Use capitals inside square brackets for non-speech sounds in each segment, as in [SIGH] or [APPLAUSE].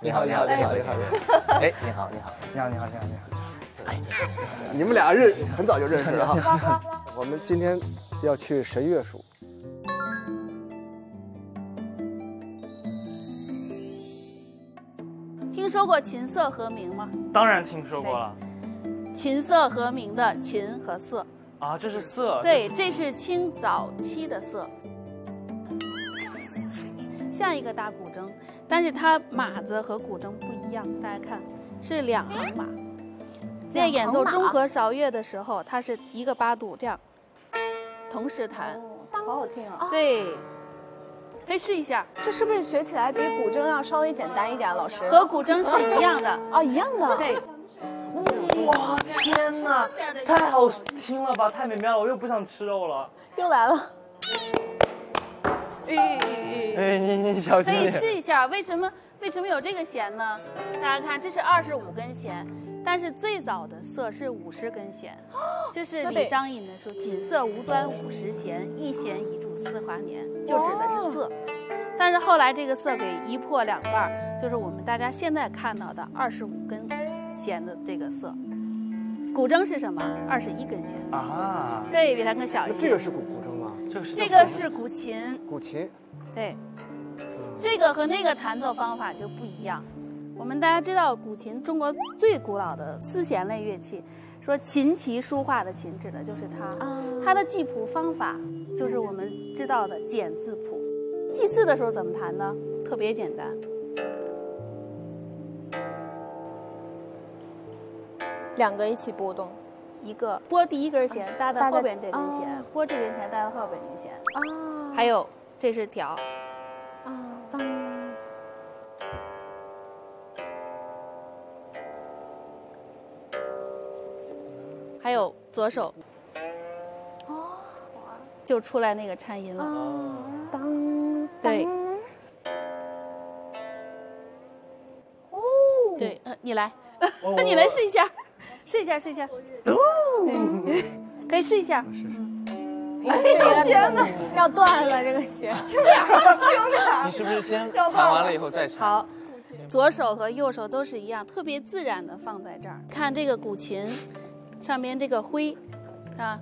你好，你好，你好，你好，哎，你好，你好，你好，你好，你好，你好。哎，你们俩认很早就认识了哈。[LAUGHS] 我们今天要去神乐署。听说过琴瑟和鸣吗？当然听说过了。琴瑟和鸣的琴和瑟啊，这是瑟。对，这是清早期的瑟，像一个大古筝。但是它码子和古筝不一样，大家看是两行码。在演奏中和韶乐的时候，它是一个八度这样同时弹，好好听啊！对，可以试一下。这是不是学起来比古筝要稍微简单一点？老师和古筝是一样的啊，[LAUGHS] 一样的。对。[LAUGHS] 哇天哪，太好听了吧，太美妙了，我又不想吃肉了。又来了。哎哎，你你小心可以试一下，为什么为什么有这个弦呢？大家看，这是二十五根弦，但是最早的瑟是五十根弦，这是李商隐的说“锦瑟无端五十弦，一弦已铸四华年”，就指的是瑟。但是后来这个瑟给一破两半，就是我们大家现在看到的二十五根弦的这个瑟。古筝是什么？二十一根弦啊，对比它更小一些。这个是古古筝吗？这个是这个是古琴。古琴，对，这个和那个弹奏方法就不一样。我们大家知道，古琴中国最古老的丝弦类乐器，说琴棋书画的琴指的就是它。它的记谱方法就是我们知道的简字谱。祭祀的时候怎么弹呢？特别简单。两个一起拨动，一个拨第一根弦搭到后边这根弦，拨这根弦搭到后边这根弦。啊，还有这是调。啊，当。还有左手。哦，就出来那个颤音了。当。对。哦。对，呃，你来，那 [LAUGHS] 你来试一下。试一下，试一下，哦，可以试一下。试试。天哪，要断了这个弦，轻点，轻点。你是不是先 [LAUGHS] 弹完了以后再唱？好，左手和右手都是一样，特别自然的放在这儿。看这个古琴，上面这个徽，啊，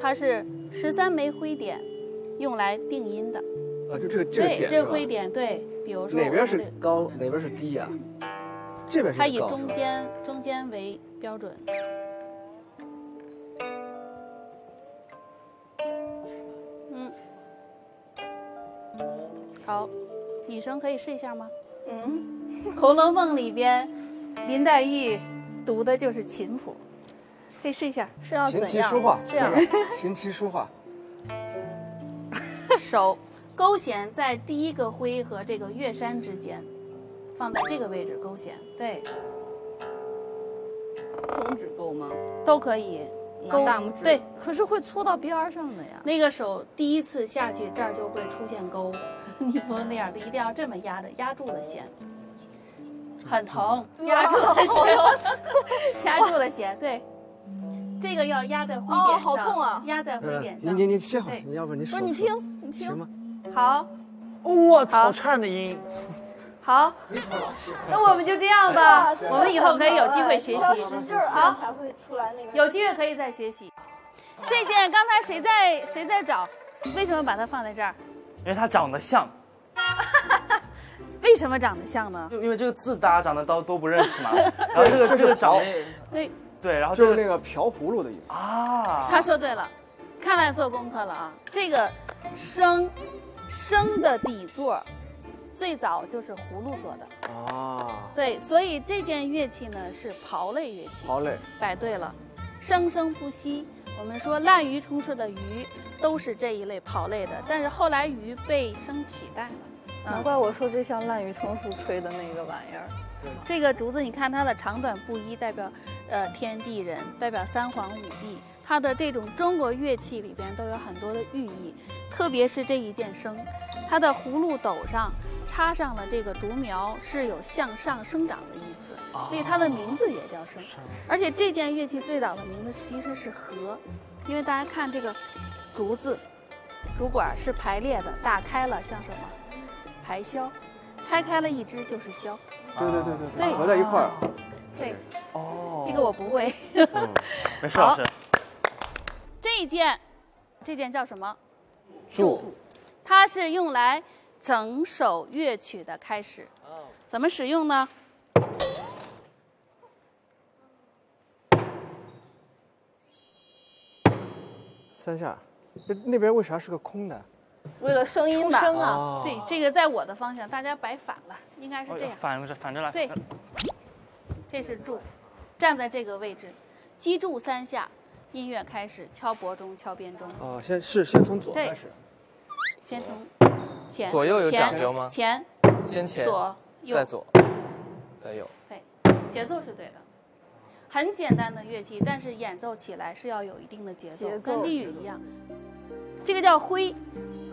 它是十三枚徽点，用来定音的。啊，就这个这个点对，这个徽点对。比如说哪边是高，哪边是低呀？这边是它以中间中间为标准。嗯，好，女生可以试一下吗？嗯，《红楼梦》里边，林黛玉读的就是琴谱，可以试一下。是要琴棋书画这样，[LAUGHS] 琴棋书画，手。勾弦在第一个徽和这个月山之间，放在这个位置勾弦，对。中指勾吗？都可以，勾大拇指。对，可是会搓到边上的呀。那个手第一次下去，这儿就会出现勾，[LAUGHS] 你不能那样的，一定要这么压着，压住了弦。很疼，压住了弦，压住了弦，对。这个要压在徽点上，好痛啊！压在徽点上。你你你歇会儿，你要不你说。不是你听，你听。行吗？好，哇，好颤的音。好，那我们就这样吧。我们以后可以有机会学习。啊，才会出来那个。有机会可以再学习。这件刚才谁在谁在找？为什么把它放在这儿？因为它长得像。[LAUGHS] 为什么长得像呢？就因为这个字大家长得都都不认识嘛。[LAUGHS] 然后这个这个找对对，然后就是那个瓢葫芦的意思啊。他说对了，看来做功课了啊。这个声。笙的底座，最早就是葫芦做的啊。对，所以这件乐器呢是刨类乐器。刨类，摆对了，生生不息。我们说滥竽充数的竽都是这一类刨类的，但是后来竽被笙取代了。难怪我说这像滥竽充数吹的那个玩意儿。这个竹子，你看它的长短不一，代表呃天地人，代表三皇五帝。它的这种中国乐器里边都有很多的寓意，特别是这一件笙，它的葫芦斗上插上了这个竹苗，是有向上生长的意思，所以它的名字也叫笙。而且这件乐器最早的名字其实是和，因为大家看这个竹子，竹管是排列的，打开了像什么？排箫，拆开了一只就是箫。对对对对对合在一块儿。对，哦，这个我不会。没事，老师。[LAUGHS] 这件，这件叫什么？柱，它是用来整首乐曲的开始。怎么使用呢？三下。那那边为啥是个空的？为了声音吧。声啊，哦对，这个在我的方向，大家摆反了，应该是这样。反着反着来。对，这是柱，站在这个位置，击柱三下，音乐开始，敲钹钟，敲边钟。哦，先是先从左开始。先从前，左右有讲究吗前先前，左右再左，再右。对，节奏是对的。很简单的乐器，但是演奏起来是要有一定的节奏，节奏跟立语一样。这个叫挥，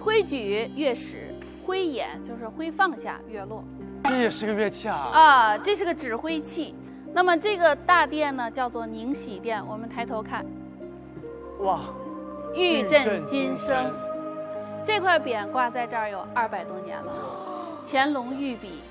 挥举乐使，挥演就是挥放下乐落这也是个乐器啊！啊，这是个指挥器。那么这个大殿呢，叫做宁喜殿。我们抬头看，哇，玉振金声。这块匾挂在这儿有二百多年了，乾隆御笔，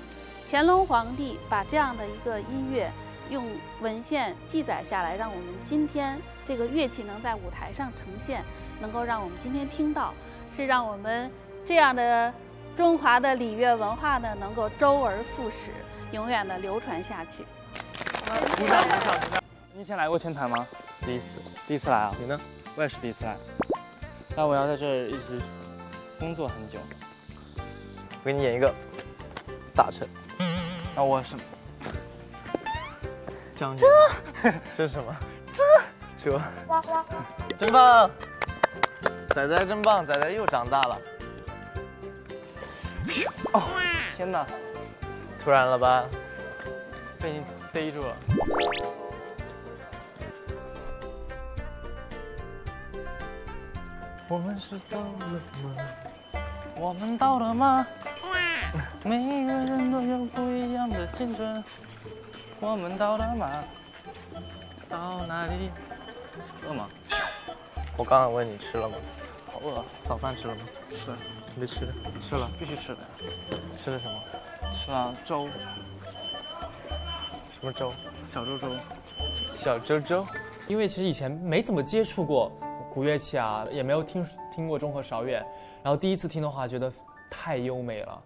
乾隆皇帝把这样的一个音乐用文献记载下来，让我们今天这个乐器能在舞台上呈现，能够让我们今天听到，是让我们这样的中华的礼乐文化呢，能够周而复始，永远的流传下去。鼓掌鼓掌鼓掌！你以前来过天坛吗？第一次，第一次来啊！你呢？我也是第一次来。那我要在这儿一直工作很久。我给你演一个大臣。那我是将军。这这是什么？这这。哇哇！真棒！仔仔真棒，仔仔又长大了。哦，天哪，突然了吧？被你逮住了。我们是到了吗？我们到了吗？每一个人都有不一样的青春。我们到了吗？到哪里？饿吗？我刚刚问你吃了吗？好饿啊，早饭吃了吗？吃了，没吃。吃了，必须吃的。吃的什么？吃了粥，什么粥？小粥粥。小粥粥。因为其实以前没怎么接触过古乐器啊，也没有听听过中和韶乐，然后第一次听的话，觉得太优美了。